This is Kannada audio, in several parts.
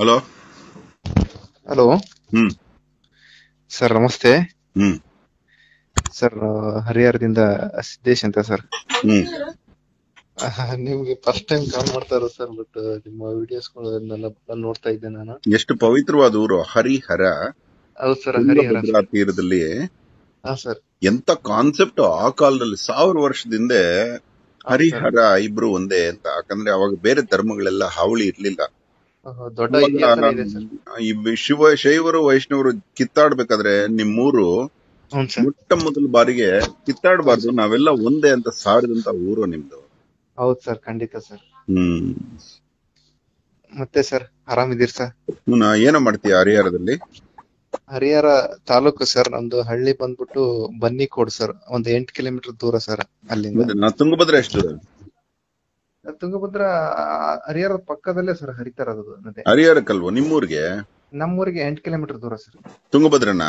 ಹಲೋ? ಹಲೋ? ಹ್ಮ್. ಸರ್ ನಮಸ್ತೆ. ಹ್ಮ್. ಸರ್ ಹರಿಹರದಿಂದ ಸಿದ್ದೇಶ್ ಅಂತ ಸರ್. ಹ್ಮ್. ನಿಮ್ಗೆ ಫಸ್ಟ್ ಟೈಮ್ ಕಾಲ್ ಮಾಡ್ತಾ ಇರೋದು ಸರ್ ಬಟ್ ನಿಮ್ಮ ವಿಡಿಯೋಸ್ ನೋಡ್ತಾ ಇದ್ದೆ ನಾನು. ಎಷ್ಟು ಪವಿತ್ರವಾದ ಊರು ಹರಿಹರ. ಹೌದು ಸರ್ ಹರಿಹರ. ತುಂಗಭದ್ರಾ ತೀರದಲ್ಲಿ. ಹಾ ಸರ್. ಎಂತ ಕಾನ್ಸೆಪ್ಟ್ ಆ ಕಾಲದಲ್ಲಿ ಸಾವಿರ ವರ್ಷದಿಂದ ಹರಿಹರ ಇಬ್ರು ಒಂದೇ ಅಂತ. ಯಾಕಂದ್ರೆ ಅವಾಗ ಬೇರೆ ಧರ್ಮಗಳೆಲ್ಲ ಹಾವಳಿ ಇರ್ಲಿಲ್ಲ. ದೊಡ್ಡ ಇತಿಹಾಸ ಇದೆ ಸರ್. ಈ ಶಿವ ಶೈವರು ವೈಷ್ಣವರು ಕಿತ್ತಾಡ್ಬೇಕಾದ್ರೆ ನಿಮ್ಮೂರು ಮೊಟ್ಟ ಮೊದಲ ಬಾರಿಗೆ ಕಿತ್ತಾಡಬಾರ್ದು ನಾವೆಲ್ಲ ಒಂದೇ ಅಂತ ಸಾರಿದಂತ ಊರು ನಿಮ್ದು. ಹೌದ್ ಸರ್ ಖಂಡಿತ ಸರ್. ಹ್ಮ್. ಮತ್ತೆ ಸರ್ ಆರಾಮಿದ್ದೀರಿ ಸರ್? ನಾ ಏನೋ ಮಾಡ್ತೀಯ ಹರಿಹರದಲ್ಲಿ? ಹರಿಹರ ತಾಲೂಕು ಸರ್ ನಮ್ದು ಹಳ್ಳಿ ಬಂದ್ಬಿಟ್ಟು ಬನ್ನಿಕೋಡ್ ಸರ್ ಒಂದ್ ಎಂಟ್ ಕಿಲೋಮೀಟರ್ ದೂರ ಸರ್ ಅಲ್ಲಿಂದ. ತುಂಗಭದ್ರಾ ಎಷ್ಟು ತುಂಗಭದ್ರಾ ಹರಿಹರ ಪಕ್ಕದಲ್ಲೇ ಸರ್ ಹರಿತಾ ಇರೋದು ನದಿ. ಹರಿಹರಕ್ಕಲ್ವಾ? ನಿಮ್ಮೂರಿಗೆ? ನಮ್ಮೂರಿಗೆ ಎಂಟು ಕಿಲೋಮೀಟರ್ ದೂರ ಸರ್ ತುಂಗಭದ್ರನ?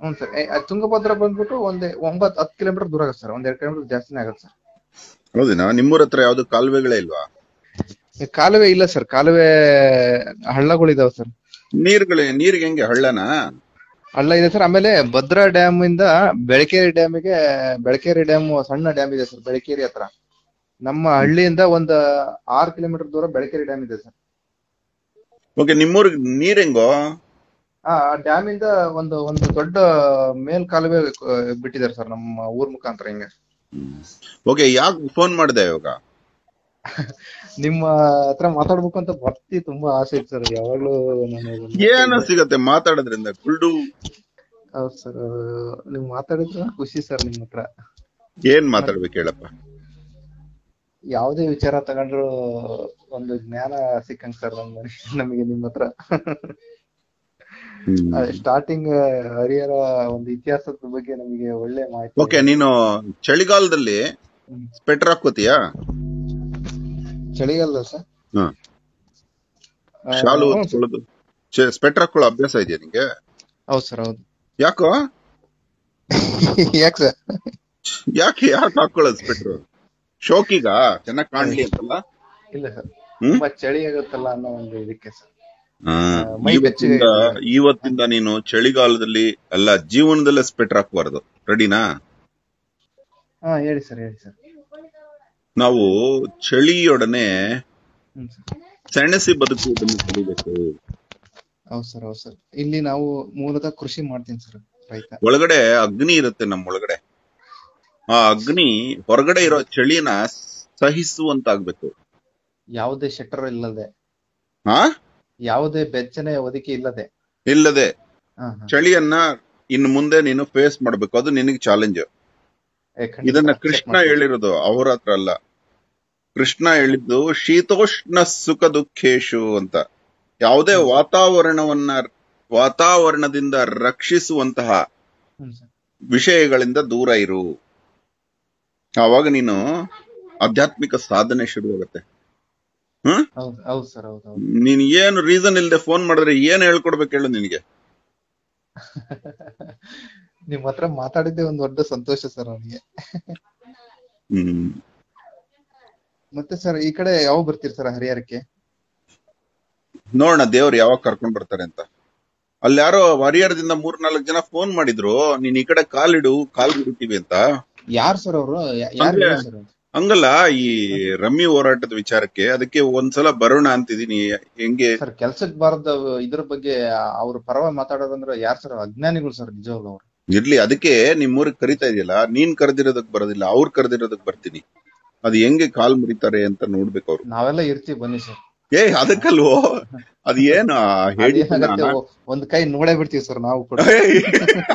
ಹ್ಞೂ ಸರ್ ತುಂಗಭದ್ರಾ ಬಂದ್ಬಿಟ್ಟು ಒಂದೇ ಒಂಬತ್ ಹತ್ತು ಕಿಲೋಮೀಟರ್ ದೂರ ಆಗುತ್ತೆ ಸರ್ ಒಂದ್ ಎರಡು ಕಿಲೋಮೀಟರ್ ಜಾಸ್ತಿನೇ ಆಗುತ್ತೆ ಸರ್ ಹೌದೇನಾ? ನಿಮ್ಮೂರ ಹತ್ರ ಯಾವ್ದು ಕಾಲುವೆಗಳೇ ಇಲ್ವಾ? ಕಾಲುವೆ ಇಲ್ಲ ಸರ್ ಕಾಲುವೆ ಹಳ್ಳಗಳಿದಾವ ಸರ್ ನೀರ್ಗಳೇ ನೀರಿಗೆ ಹೆಂಗೆ? ಹಳ್ಳನಾ? ಹಳ್ಳ ಇದೆ ಸರ್ ಆಮೇಲೆ ಭದ್ರಾ ಡ್ಯಾಮ್ ಇಂದ ಬೆಳಕೇರಿ ಡ್ಯಾಮಿಗೆ ಬೆಳಕೇರಿ ಡ್ಯಾಮ್ ಸಣ್ಣ ಡ್ಯಾಮ್ ಇದೆ ಸರ್ ಬೆಳಕೇರಿ ಹತ್ರ. ನಮ್ಮ ಹಳ್ಳಿಯಿಂದ ಒಂದ್ ಆರ್ ಕಿಲೋಮೀಟರ್ ದೂರ ಬೆಳಕೇರಿ ಡ್ಯಾಮ್ ಇದೆ ಸರ್. ಓಕೆ ನಿಮ್ಮೂರಿಗೆ ನೀರ್ ಹೆಂಗೋ? ಆ ಡ್ಯಾಮ್ ಇಂದ ಒಂದು ಒಂದು ದೊಡ್ಡ ಮೇಲ್ ಕಾಲುವೆ ಬಿಟ್ಟಿದ್ದಾರೆ ಸರ್ ನಮ್ಮ ಊರ್ ಮುಖಾಂತರ ಹಿಂಗೆ. ಓಕೆ ಯಾಕೆ ಫೋನ್ ಮಾಡಿದೆ ಇವಾಗ? ನಿಮ್ಮ ಹತ್ರ ಮಾತಾಡ್ಬೇಕು ಅಂತ ಬರ್ತಿ ತುಂಬಾ ಆಸೆ ಇತ್ತು ಸರ್ ಯಾವಾಗ್ಲೂ ನಾನು ಏನು ಸಿಗತ್ತೆ ಮಾತಾಡೋದ್ರಿಂದ? ಗುಲ್ಡು ಹೌದು ಸರ್ ನೀವು ಮಾತಾಡಿದ್ರೆ ಖುಷಿ ಸರ್ ನಿಮ್ಮ ಹತ್ರ. ಏನ್ ಮಾತಾಡ್ಬೇಕು ಹೇಳಪ್ಪ? ಯಾವುದೇ ವಿಚಾರ ತಗೊಂಡ್ರು ಒಂದು ಜ್ಞಾನ ಸಿಕ್ಕಂಗ್ ಸರ್ ನಮ್ಗೆ ನಮಗೆ ನಿಮ್ಮ ಹತ್ರ. ಸ್ಟಾರ್ಟಿಂಗ್ ಹರಿಹರ ಒಂದು ಇತಿಹಾಸದ ಬಗ್ಗೆ ನಮಗೆ ಒಳ್ಳೆ ಮಾಹಿತಿ ಓಕೆ ನೀನು ಚಳಿಗಾಲದಲ್ಲಿ. ಸ್ವೆಟರ್ ಹಾಕೋತೀಯಾ ಚಳಿಗಾಲದ ಸರ್ ಶಾಲು ಸ್ವೆಟರ್ ಹಾಕೊಳ್ಳೋ ಅಭ್ಯಾಸ ಇದೆಯಾ ನಿಂಗೆ? ಹೌದು ಸರ್ ಹೌದು. ಯಾಕೋ? ಯಾಕೆ ಸರ್ ಯಾಕೆ ಯಾಕೆ ಹಾಕೊಳ್ಳೋದು ಸ್ವೆಟರ್ ಶೋಕಿಗ? ಚೆನ್ನಾಗಿ ಕಾಣ್ಲಿ ಅಂತಲ್ಲ? ಇಲ್ಲ ಸರ್. ತುಂಬಾ ಚಳಿ ಆಗುತ್ತಲ್ಲ ಅನ್ನೋ ಒಂದು ಇದಕ್ಕೆ ಸರ್. ಇವತ್ತಿಂದ ನೀನು ಚಳಿಗಾಲದಲ್ಲಿ ಅಲ್ಲ ಜೀವನದಲ್ಲೇ ಸ್ಪೆಟರ್ ಹಾಕಬಾರ್ದು. ರೆಡಿನಾ ಹಾ ಹೇಳಿ ಸರ್ ಹೇಳಿ ಸರ್. ನಾವು ಚಳಿಯೊಡನೆ ಸೆಣಸಿ ಬದುಕುವುದನ್ನು ಕಲಿಬೇಕು. ಹೌದು ಸರ್ ಹೌದು ಸರ್. ಇಲ್ಲಿ ನಾವು ಮೂಲತಃ ಕೃಷಿ ಮಾಡ್ತೀನಿ ಸರ್ ರೈತ. ಒಳಗಡೆ ಅಗ್ನಿ ಇರುತ್ತೆ ನಮ್ಮ ಒಳಗಡೆ ಆ ಅಗ್ನಿ ಹೊರಗಡೆ ಇರೋ ಚಳಿನ ಸಹಿಸುವಂತಾಗ್ಬೇಕು. ಯಾವುದೇ ಶೆಟ್ಟರ್ ಇಲ್ಲದೆ. ಹಾ ಯಾವುದೇ ಬೆಚ್ಚನೆ ಒದಗಿ ಇಲ್ಲದೆ. ಇಲ್ಲದೆ. ಚಳಿಯನ್ನ ಇನ್ನು ಮುಂದೆ ನೀನು ಫೇಸ್ ಮಾಡ್ಬೇಕು. ಅದು ನಿನಗೆ ಚಾಲೆಂಜ್ ಇದನ್ನ ಕೃಷ್ಣ ಹೇಳಿರೋದು ಅವ್ರ ಹತ್ರ ಅಲ್ಲ. ಕೃಷ್ಣ ಹೇಳಿದ್ದು ಶೀತೋಷ್ಣ ಸುಖ ದುಃಖೇಶು ಅಂತ. ಯಾವುದೇ ವಾತಾವರಣವನ್ನ ವಾತಾವರಣದಿಂದ ರಕ್ಷಿಸುವಂತಹ ವಿಷಯಗಳಿಂದ ದೂರ ಇರು. ಆವಾಗ ನೀನು ಆಧ್ಯಾತ್ಮಿಕ ಸಾಧನೆ ಶುರುವಾಗುತ್ತೆ ಹ್ಮ್? ಹೌದು ಹೌದು ಸರ್ ಹೌದು ಹೌದು. ನೀನ್ ಏನು ರೀಸನ್ ಇಲ್ಲದೆ ಫೋನ್ ಮಾಡಿದ್ರೆ ಏನ್ ಹೇಳ್ಕೊಡ್ಬೇಕು ಹೇಳು ನಿನಗೆ. ನಿಮ್ ಹತ್ರ ಮಾತಾಡಿದ್ದೆ ಒಂದ್ ದೊಡ್ಡ ಸಂತೋಷ ಸರ್ ಅವನಿಗೆ. ಹ್ಮ್. ಮತ್ತೆ ಸರ್ ಈ ಕಡೆ ಯಾವಾಗ ಬರ್ತೀರಿ ಸರ್ ಹರಿಹರಕ್ಕೆ? ನೋಡೋಣ ದೇವ್ರು ಯಾವಾಗ ಕರ್ಕೊಂಡ್ ಬರ್ತಾರೆ ಅಂತ. ಅಲ್ಲಿ ಯಾರೋ ಹರಿಹರದಿಂದ ಮೂರ್ ನಾಲ್ಕು ಜನ ಫೋನ್ ಮಾಡಿದ್ರು ನೀನ್ ಈ ಕಡೆ ಕಾಲ್ ಇಡು ಕಾಲ್ ಬಿಡ್ತೀವಿ ಅಂತ. ಯಾರು ಸರ್ ಅವರು? ಯಾರು ಸರ್ ಹಂಗಲ್ಲ ಈ ರಮ್ಮಿ ಹೋರಾಟದ ವಿಚಾರಕ್ಕೆ ಅದಕ್ಕೆ ಒಂದ್ಸಲ ಬರೋಣ ಅಂತಿದೀನಿ ಹೆಂಗೆ? ಸರ್ ಕೆಲ್ಸಕ್ ಬಾರದ ಇದ್ರ ಬಗ್ಗೆ ಅವ್ರ ಪರವಾಗಿ ಮಾತಾಡೋದಂದ್ರೆ ಯಾರ್ ಸರ್ ಅಜ್ಞಾನಿಗಳು ಸರ್ ನಿಜವಾಗ್ಲು ಅವ್ರು. ಇರ್ಲಿ ಅದಕ್ಕೆ ನಿಮ್ಮೂರಿಗೆ ಕರಿತಾ ಇದೆಯಲ್ಲ ನೀನ್ ಕರೆದಿರೋದಕ್ ಬರೋದಿಲ್ಲ ಅವ್ರು ಕರೆದಿರೋದಕ್ ಬರ್ತೀನಿ. ಅದು ಹೆಂಗೆ ಕಾಲ್ ಮುರಿತಾರೆ ಅಂತ ನೋಡ್ಬೇಕು ಅವ್ರು. ನಾವೆಲ್ಲ ಇರ್ತೀವಿ ಬನ್ನಿ ಸರ್ ಏ ಅದಕ್ಕಲ್ವೋ? ಅದ್ ಏನು? ಹೇಳಿ ಒಂದ್ ಕೈ ನೋಡೇ ಬಿಡ್ತೀವಿ ಸರ್ ನಾವು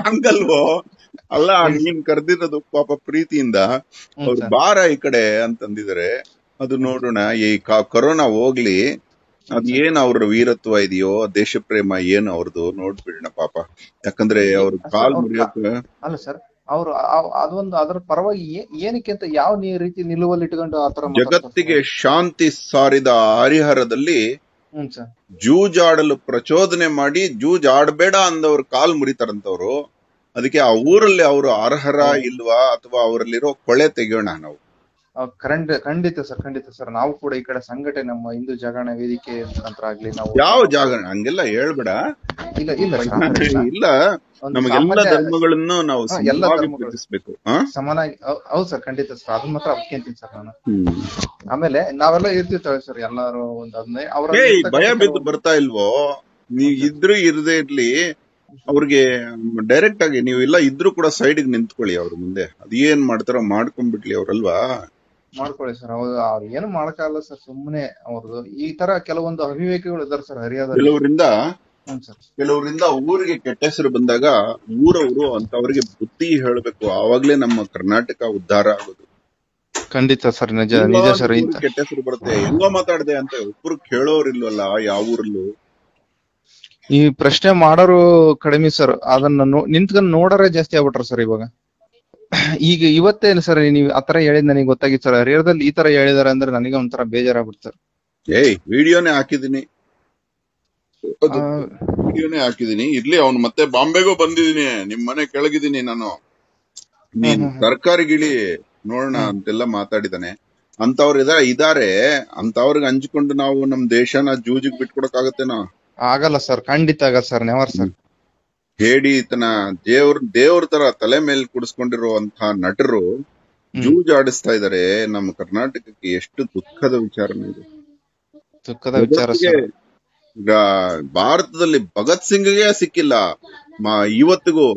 ಹಂಗಲ್ವೋ? ಅಲ್ಲ ನೀನ್ ಕರ್ದಿರೋದು ಪಾಪ ಪ್ರೀತಿಯಿಂದ. ಅವ್ರು ಬಾರ ಈ ಕಡೆ ಅಂತಂದಿದ್ರೆ. ಅದು ನೋಡೋಣ. ಈ ಕೊರೋನಾ ಹೋಗ್ಲಿ ಅದ್ ಏನ್ ಅವ್ರ ವೀರತ್ವ ಇದೆಯೋ ದೇಶ ಪ್ರೇಮ ಏನ್ ಅವ್ರದ್ದು ನೋಡ್ಬಿಡೋಣ ಪಾಪ. ಯಾಕಂದ್ರೆ ಅವ್ರ ಕಾಲ್ ಮುರಿಯೋಕೆ ಅಲ್ಲ ಸರ್ ಅವ್ರು ಅದೊಂದು ಅದರ ಪರವಾಗಿ ಏನಕ್ಕೆ ಅಂತ ಯಾವ ನೀ- ರೀತಿ ನಿಲುವಲ್ಲಿ ಇಟ್ಕೊಂಡು ಆತರ ಜಗತ್ತಿಗೆ ಶಾಂತಿ ಸಾರಿದ ಹರಿಹರದಲ್ಲಿ ಜೂಜಾಡಲು ಪ್ರಚೋದನೆ ಮಾಡಿ ಜೂಜಾಡಬೇಡ ಅಂದವ್ರು ಕಾಲ್ ಮುರಿತಾರಂತವ್ರು. ಅದಕ್ಕೆ ಆ ಊರಲ್ಲಿ ಅವರು ಅರ್ಹರ ಇಲ್ವಾ ಅಥವಾ ಅವರಲ್ಲಿರೋ ಕೊಳೆ ತೆಗೆಯೋಣ ನಾವು? ಕರೆಂಟ್ ಖಂಡಿತ ಸರ್ ಖಂಡಿತ ಸರ್. ನಾವು ಕೂಡ ಈ ಕಡೆ ಸಂಘಟನೆ ನಮ್ಮ ಹಿಂದೂ ಜಾಗರಣ ವೇದಿಕೆ ಮುಖಾಂತರ ಆಗ್ಲಿ ನಾವು ಯಾವ ಜಾಗ ಹಂಗೆಲ್ಲ ಹೇಳ್ಬೇಡ. ಇಲ್ಲ ಇಲ್ಲ ಇಲ್ಲ. ನಮಗೆಲ್ಲ ಧರ್ಮಗಳನ್ನು ನಾವು ಎಲ್ಲ ಧರ್ಮಗಳು. ಸಮಾನಾಗಿ ಹೌದು ಸರ್ ಖಂಡಿತ ಸರ್. ಅದನ್ನ ಮಾತ್ರ ಒಪ್ಕೊಂತೀನಿ ಸರ್ ನಾನು. ಆಮೇಲೆ ನಾವೆಲ್ಲ ಇರ್ತಿರ್ತೇವೆ ಸರ್ ಎಲ್ಲಾರು ಒಂದ್ ಅದನ್ನೇ ಅವ್ರ ಭಯ ಬಿದ್ದು ಬರ್ತಾ ಇಲ್ವೋ? ನೀವ್ ಇದ್ರು ಇರದೇ ಇರ್ಲಿ ಅವ್ರಿಗೆ ಡೈರೆಕ್ಟ್ ಆಗಿ ನೀವು ಇಲ್ಲ ಇದ್ರು ಕೂಡ ಸೈಡ್ ನಿಂತ್ಕೊಳ್ಳಿ ಅವ್ರ ಮುಂದೆ. ಅದೇನ್ ಮಾಡ್ತಾರೋ ಮಾಡ್ಕೊಂಡ್ಬಿಡ್ಲಿ ಅವ್ರಲ್ವಾ? ಮಾಡ್ಕೊಳ್ಳಿ ಸರ್. ಹೌದು ಅವ್ರು ಏನು ಮಾಡಕ್ಕಾಗಲ್ಲ ಸರ್ ಸುಮ್ಮನೆ ಅವ್ರದ್ದು ಈ ತರ ಕೆಲವೊಂದು ಅವಿವೇಕಿಗಳು ಇದಾರೆ ಸರ್ ಹರಿಯಾದ ಕೆಲವರಿಂದ ಕೆಲವರಿಂದ ಊರಿಗೆ ಕೆಟ್ಟ ಹೆಸರು ಬಂದಾಗ ಊರವರು ಅಂತವ್ರಿಗೆ ಬುದ್ಧಿ ಹೇಳ್ಬೇಕು. ಆವಾಗ್ಲೇ ನಮ್ಮ ಕರ್ನಾಟಕ ಉದ್ಧಾರ ಆಗೋದು. ಖಂಡಿತ ಸರ್ ನಿಜ ನಿಜ ಸರ್ ಕೆಟ್ಟ ಹೆಸರು ಬರುತ್ತೆ. ಹೆಂಗೋ ಮಾತಾಡ್ದೆ ಅಂತ ಒಬ್ರು ಕೇಳೋರಿಲ್ವಲ್ಲ ಯಾವ ಊರಲ್ಲೂ. ಈ ಪ್ರಶ್ನೆ ಮಾಡೋರು ಕಡಿಮೆ ಸರ್. ಅದನ್ನ ನಿಂತ್ಕೊಂಡ್ ನೋಡೋರೇ ಜಾಸ್ತಿ ಆಗ್ಬಿಟ್ರ ಸರ್ ಇವಾಗ. ಈಗ ಇವತ್ತೇನು ಸರ್ ನೀವು ಆತರ ಹೇಳಿದ್ ನನಗೆ ಗೊತ್ತಾಗಿತ್ತು ಸರ್. ಹರಿಹರದಲ್ಲಿ ಈ ತರ ಹೇಳಿದಾರೆ ಅಂದ್ರೆ ನನಗೆ ಒಂಥರ ಬೇಜಾರಾಗ್ಬಿಡ್ತು ಸರ್. ಏಯ್ ವಿಡಿಯೋನೇ ಹಾಕಿದೀನಿ ವಿಡಿಯೋನೇ ಹಾಕಿದೀನಿ ಇರ್ಲಿ ಅವ್ನು ಮತ್ತೆ ಬಾಂಬೆಗೂ ಬಂದಿದೀನಿ ನಿಮ್ ಮನೆ ಕೆಳಗಿದೀನಿ ನಾನು. ನೀನ್. ತರಕಾರಿ ಗಿಳಿ ನೋಡೋಣ ಅಂತೆಲ್ಲ ಮಾತಾಡಿದಾನೆ. ಅಂತವ್ರ ಇದ ಇದಾರೆ. ಅಂತವ್ರಿಗೆ ಹಂಚ್ಕೊಂಡು ನಾವು ನಮ್ ದೇಶನ ಜೂಜಿಗ್ ಬಿಟ್ಕೊಡಕ್ಕಾಗತ್ತೇನೋ? ಆಗಲ್ಲ ಸರ್ ಖಂಡಿತ ಆಗಲ್ಲ ಸರ್ ನೆವರ್ ಸರ್. ಹೇಡಿ ಈತನ ದೇವ್ರ ದೇವ್ರ ತರ ತಲೆ ಮೇಲೆ ಕುಡಿಸ್ಕೊಂಡಿರುವಂತಹ ನಟರು ಜೂಜ್ ಆಡಿಸ್ತಾ ಇದಾರೆ. ನಮ್ಮ ಕರ್ನಾಟಕಕ್ಕೆ ಎಷ್ಟು ದುಃಖದ ವಿಚಾರನೇ ಇದು. ದುಃಖದ ವಿಚಾರ ಈಗ ಭಾರತದಲ್ಲಿ ಭಗತ್ ಸಿಂಗ್ಗೆ ಸಿಕ್ಕಿಲ್ಲ. ಇವತ್ತಿಗೂ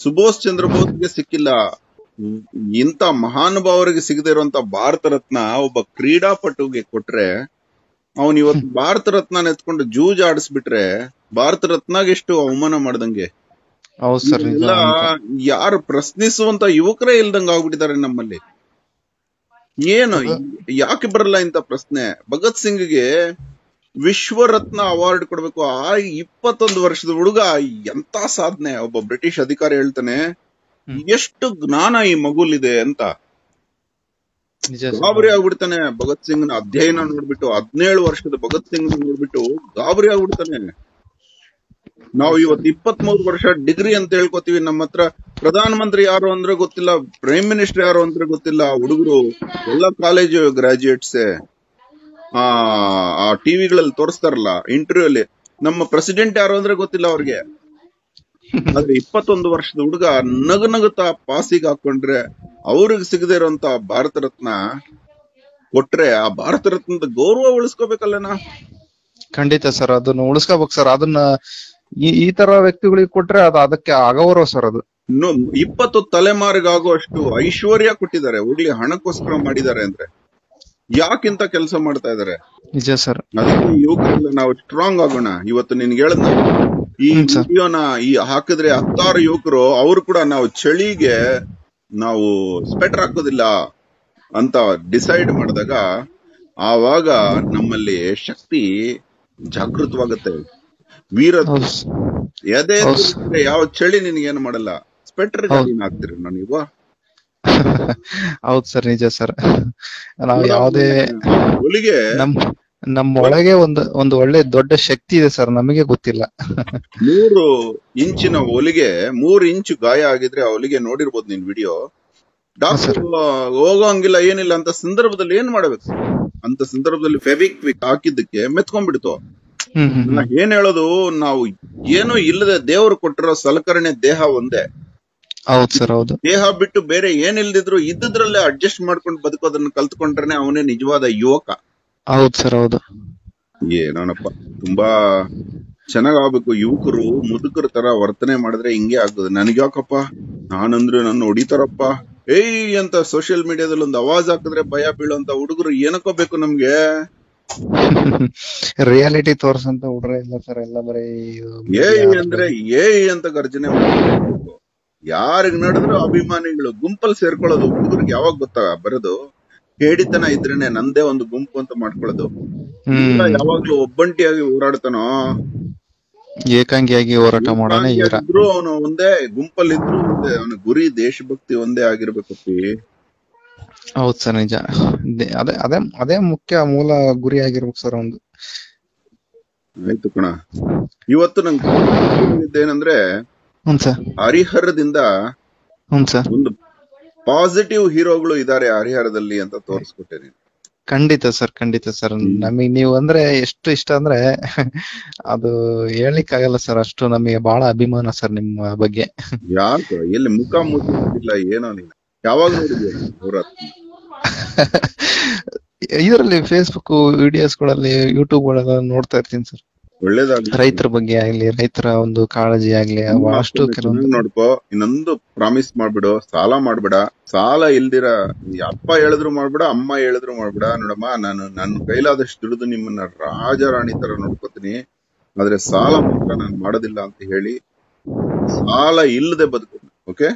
ಸುಭಾಷ್ ಚಂದ್ರ ಬೋಸ್ಗೆ ಸಿಕ್ಕಿಲ್ಲ. ಇಂತ ಮಹಾನುಭಾವರಿಗೆ ಸಿಗದೆ ಇರುವಂತ ಭಾರತ ರತ್ನ ಒಬ್ಬ ಕ್ರೀಡಾಪಟುಗೆ ಕೊಟ್ರೆ ಅವನ್ ಇವತ್ತು ಭಾರತ ರತ್ನ ಎತ್ಕೊಂಡು ಜೂಜ್ ಆಡಿಸ್ಬಿಟ್ರೆ ಭಾರತ ರತ್ನಾಗೆಷ್ಟು ಅವಮಾನ ಮಾಡ್ದಂಗೆ. ಯಾರು ಪ್ರಶ್ನಿಸುವಂತ ಯುವಕರೇ ಇಲ್ದಂಗ ಆಗ್ಬಿಟ್ಟಿದ್ದಾರೆ ನಮ್ಮಲ್ಲಿ. ಏನು ಯಾಕೆ ಬರಲ್ಲ ಇಂತ ಪ್ರಶ್ನೆ? ಭಗತ್ ಸಿಂಗ್ಗೆ ವಿಶ್ವರತ್ನ ಅವಾರ್ಡ್ ಕೊಡ್ಬೇಕು. ಆ ಇಪ್ಪತ್ತೊಂದು ವರ್ಷದ ಹುಡುಗ ಎಂತ ಸಾಧನೆ? ಒಬ್ಬ ಬ್ರಿಟಿಷ್ ಅಧಿಕಾರಿ ಹೇಳ್ತಾನೆ. ಎಷ್ಟು ಜ್ಞಾನ ಈ ಮಗುಲಿದೆ ಅಂತ. ಗಾಬರಿ ಆಗ್ಬಿಡ್ತಾನೆ ಭಗತ್ ಸಿಂಗ್ನ ಅಧ್ಯಯನ ನೋಡ್ಬಿಟ್ಟು ಹದಿನೇಳು ವರ್ಷದ ಭಗತ್ ಸಿಂಗ್ ನೋಡ್ಬಿಟ್ಟು ಗಾಬರಿ ಆಗ್ಬಿಡ್ತಾನೆ. ನಾವು ಇವತ್ತು ಇಪ್ಪತ್ತ್ ಮೂರು ವರ್ಷ ಡಿಗ್ರಿ ಅಂತ ಹೇಳ್ಕೊತೀವಿ. ನಮ್ಮ ಹತ್ರ ಪ್ರಧಾನ ಮಂತ್ರಿ ಯಾರು ಅಂದ್ರೆ ಗೊತ್ತಿಲ್ಲ ಪ್ರೈಮ್ ಮಿನಿಸ್ಟರ್ ಯಾರು ಅಂದ್ರೆ ಗೊತ್ತಿಲ್ಲ. ಹುಡುಗರು ಎಲ್ಲ ಕಾಲೇಜು ಗ್ರಾಜುಯೇಟ್ಸ್ ಆ ಆ ಟಿವಿಗಳಲ್ಲಿ ತೋರಿಸ್ತಾರಲ್ಲ ಇಂಟರ್ವ್ಯೂ ಅಲ್ಲಿ. ನಮ್ಮ ಪ್ರೆಸಿಡೆಂಟ್ ಯಾರು ಅಂದ್ರೆ ಗೊತ್ತಿಲ್ಲ ಅವ್ರಿಗೆ. ಆದ್ರೆ ಇಪ್ಪತ್ತೊಂದು ವರ್ಷದ ಹುಡುಗ ನಗು ನಗುತ್ತಾ ಪಾಸಿಗೆ ಹಾಕೊಂಡ್ರೆ ಅವ್ರಿಗೆ ಸಿಗದೆ ಇರುವಂತ ಭಾರತ ರತ್ನ ಕೊಟ್ರೆ ಆ ಭಾರತ ರತ್ನದ ಗೌರವ ಉಳಿಸ್ಕೋಬೇಕಲ್ಲನಾ ಖಂಡಿತ ಸರ್, ಅದನ್ನ ಉಳಿಸ್ಕೋಬೇಕು ಸರ್. ಅದನ್ನ ಈ ಈ ತರ ವ್ಯಕ್ತಿಗಳಿಗೆ ಕೊಟ್ರೆ ಅದು ಅದಕ್ಕೆ ಅಗೌರವ ಸರ್ ಅದು. ಇನ್ನು ಇಪ್ಪತ್ತು ತಲೆಮಾರಿಗಾಗುವಷ್ಟು ಐಶ್ವರ್ಯ ಕೊಟ್ಟಿದ್ದಾರೆ. ಹೋಗ್ಲಿ ಹಣಕ್ಕೋಸ್ಕರ ಮಾಡಿದ್ದಾರೆ ಅಂದ್ರೆ. ಯಾಕಿಂತ ಕೆಲಸ ಮಾಡ್ತಾ ಇದಾರೆ ನಿಜ ಸರ್. ಅದಕ್ಕೆ ಯುವಕರೆಲ್ಲ ನಾವು ಸ್ಟ್ರಾಂಗ್ ಆಗೋಣ. ಇವತ್ತು ನಿನ್ಗೆ ಹೇಳದ್ನ ಈ ವಿಡಿಯೋನ ಈ ಹಾಕಿದ್ರೆ ಹತ್ತಾರು ಯುವಕರು ಅವರು ಕೂಡ ನಾವು ಚಳಿಗೆ ನಾವು ಸ್ವೆಟರ್ ಹಾಕೋದಿಲ್ಲ ಅಂತ ಡಿಸೈಡ್ ಮಾಡಿದಾಗ ಆವಾಗ ನಮ್ಮಲ್ಲಿ ಶಕ್ತಿ ಜಾಗೃತವಾಗುತ್ತೆ. ವೀರ ಎದೆ ಯಾವ ಚಳಿ ನಿನಗೇನು ಮಾಡಲ್ಲ? ಸ್ಪೆಟರ್. ಹಾಕ್ತಿರಿ ನೀವು ಹೌದು ಸರ್ ನಿಜ ಸರ್. ನಾವು ಯಾವುದೇ ಹೊಲಿಗೆ? ನಮ್ ನಮ್ಮ ಒಳಗೆ ಒಂದು ಒಂದು ಒಳ್ಳೆ ದೊಡ್ಡ ಶಕ್ತಿ ಇದೆ ಸರ್ ನಮಗೆ ಗೊತ್ತಿಲ್ಲ. ಮೂರು ಇಂಚಿನ ಹೊಲಿಗೆ ಮೂರು ಇಂಚು ಗಾಯ ಆಗಿದ್ರೆ ಆ ಹೊಲಿಗೆ ನೋಡಿರ್ಬೋದು ನಿನ್ ವಿಡಿಯೋ ಡಾಕ್ಟರ್ ಹೋಗೋಂಗಿಲ್ಲ ಏನಿಲ್ಲ ಅಂತ ಸಂದರ್ಭದಲ್ಲಿ ಏನ್ ಮಾಡ್ಬೇಕು? ಅಂತ ಸಂದರ್ಭದಲ್ಲಿ ಫೆವಿಕ್ ವಿಕ್ ಹಾಕಿದ್ದಕ್ಕೆ ಮೆತ್ಕೊಂಡ್ಬಿಡ್ತು. ಏನ್ ಹೇಳೋದು ನಾವು ಏನೂ ಇಲ್ಲದೆ ದೇವರು ಕೊಟ್ಟಿರೋ ಸಲಕರಣೆ ದೇಹ ಒಂದೇ. ಹೌದು ಸರ್ ಹೌದು. ದೇಹ ಬಿಟ್ಟು ಬೇರೆ ಏನಿಲ್ದಿದ್ರು ಇದ್ದದ್ರಲ್ಲೇ ಅಡ್ಜಸ್ಟ್ ಮಾಡ್ಕೊಂಡು ಬದುಕೋದನ್ನ ಕಲ್ತ್ಕೊಂಡ್ರೆ ಅವನೇ ನಿಜವಾದ ಯುವಕ. ಹೌದು ಸರ್ ಹೌದು. ಏನೋನಪ್ಪ ತುಂಬಾ ಚೆನ್ನಾಗಾಗ್ಬೇಕು. ಯುವಕರು ಮುದುಕರ ತರ ವರ್ತನೆ ಮಾಡಿದ್ರೆ ಹಿಂಗೆ ಆಗ್ತದೆ. ನನಗ್ಯಾಕಪ್ಪ? ನಾನಂದ್ರೆ ನನ್ನ ಹೊಡಿತಾರಪ್ಪ. ಏಯ್ ಅಂತ ಸೋಷಿಯಲ್ ಮೀಡಿಯಾದಲ್ಲಿ ಒಂದು ಅವಾಜ್ ಹಾಕಿದ್ರೆ ಭಯ ಬೀಳುವಂತ ಹುಡುಗರು ಏನಕ್ಕೋ ಬೇಕು ನಮ್ಗೆ. ರಿಯಾಲಿಟಿ ತೋರ್ಸಂತ ಹುಡ್ರೆ ಇಲ್ಲ ಸರ್ ಎಲ್ಲ ಬರೀ ಅಂದ್ರೆ ಏ ಅಂತ ಗರ್ಜನೆ ಯಾರಿಗ ನಡೆದ್ರು ಅಭಿಮಾನಿಗಳು ಗುಂಪಲ್ಲಿ ಸೇರ್ಕೊಳ್ಳೋದು ಹುಡುಗರಿಗೆ ಯಾವಾಗ ಗೊತ್ತಾ ಬರೋದು? ಹೇಡಿತನ ಇದ್ರೇನೆ ನಂದೇ ಒಂದು ಗುಂಪು ಅಂತ ಮಾಡ್ಕೊಳ್ಳೋದು. ಯಾವಾಗ್ಲೂ ಒಬ್ಬಂಟಿಯಾಗಿ ಹೋರಾಡ್ತಾನೋ? ಏಕಾಂಗಿಯಾಗಿ ಹೋರಾಟ ಮಾಡೋಣ ಅವನು ಒಂದೇ ಗುಂಪಲ್ಲಿ ಇದ್ರು ಒಂದೇ ಅವನ ಗುರಿ ದೇಶಭಕ್ತಿ ಒಂದೇ ಆಗಿರ್ಬೇಕಪ್ಪಿ ಹೌದು ಸರ್ ನಿಜ. ಅದೇ ಅದೇ ಅದೇ ಮುಖ್ಯ ಮೂಲ ಗುರಿ ಆಗಿರ್ಬೇಕು ಸರ್ ಒಂದು. ಆಯ್ತು ಕಣ. ಇವತ್ತು ನಂಗೆ ಏನಂದ್ರೆ ಹರಿಹರದಿಂದ ಒಂದು ಪಾಸಿಟಿವ್ ಹೀರೋಗಳು ಇದಾರೆ ಹರಿಹರದಲ್ಲಿ ಅಂತ ತೋರಿಸ್ಕೊಟ್ಟೆ ನೀನು. ಖಂಡಿತ ಸರ್ ಖಂಡಿತ ಸರ್. ನಮಗೆ ನೀವು ಅಂದ್ರೆ ಎಷ್ಟು ಇಷ್ಟ ಅಂದ್ರೆ ಅದು ಹೇಳಲಿಕ್ಕಾಗಲ್ಲ ಸರ್ ಅಷ್ಟು ನಮಗೆ ಬಹಳ ಅಭಿಮಾನ ಸರ್ ನಿಮ್ಮ ಬಗ್ಗೆ. ಯಾಕೆ ಎಲ್ಲಿ ಮುಖ ಮುಚ್ಚಿಲ್ಲ ಏನೋ ನೀನು ಯಾವಾಗ ನೋಡಿದ್ಯಾ ಇದರಲ್ಲಿ ಫೇಸ್ಬುಕ್ ವಿಡಿಯೋಸ್ಗಳಲ್ಲಿ ಯೂಟ್ಯೂಬ್ ಒಳಗ ನೋಡ್ತಾ ಇರ್ತೀನಿ ಸರ್. ಒಳ್ಳೇದಾಗ್ಲಿ. ರೈತರ ಬಗ್ಗೆ ಆಗ್ಲಿ ರೈತರ ಒಂದು ಕಾಳಜಿ ಆಗ್ಲಿ ಅಷ್ಟು ಕೆಲವೊಂದು ನೋಡ್ಕೋ. ಇನ್ನೊಂದು ಪ್ರಾಮಿಸ್ ಮಾಡ್ಬಿಡು ಸಾಲ ಮಾಡ್ಬೇಡ. ಸಾಲ ಇಲ್ದಿರ ಅಪ್ಪ ಹೇಳಿದ್ರು ಮಾಡ್ಬೇಡ ಅಮ್ಮ ಹೇಳಿದ್ರು ಮಾಡ್ಬೇಡ. ನೋಡಮ್ಮ ನಾನು ನನ್ನ ಕೈಲಾದಷ್ಟು ದುಡಿದು ನಿಮ್ಮನ್ನ ರಾಜಾರಾಣಿ ತರ ನೋಡ್ಕೋತೀನಿ. ಆದ್ರೆ ಸಾಲ ಮಾತ್ರ ನಾನು ಮಾಡೋದಿಲ್ಲ ಅಂತ ಹೇಳಿ ಸಾಲ ಇಲ್ಲದೆ ಬದುಕು ಓಕೆ?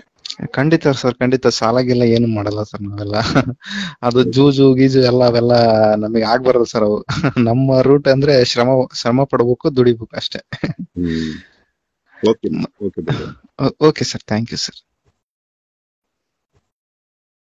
ಖಂಡಿತ ಸರ್ ಖಂಡಿತ. ಸಾಲಾಗಿಲ್ಲ ಏನು ಮಾಡಲ್ಲ ಸರ್ ನಾವೆಲ್ಲ. ಅದು ಜೂಜು ಗೀಜು ಎಲ್ಲ ಅವೆಲ್ಲ ನಮಗೆ ಆಗ್ಬಾರ್ದು ಸರ್ ಅವು. ನಮ್ಮ ರೂಟ್ ಅಂದ್ರೆ ಶ್ರಮ ಶ್ರಮ ಪಡ್ಬೇಕು ದುಡಿಬೇಕು ಅಷ್ಟೇ. Okay sir. Thank you sir.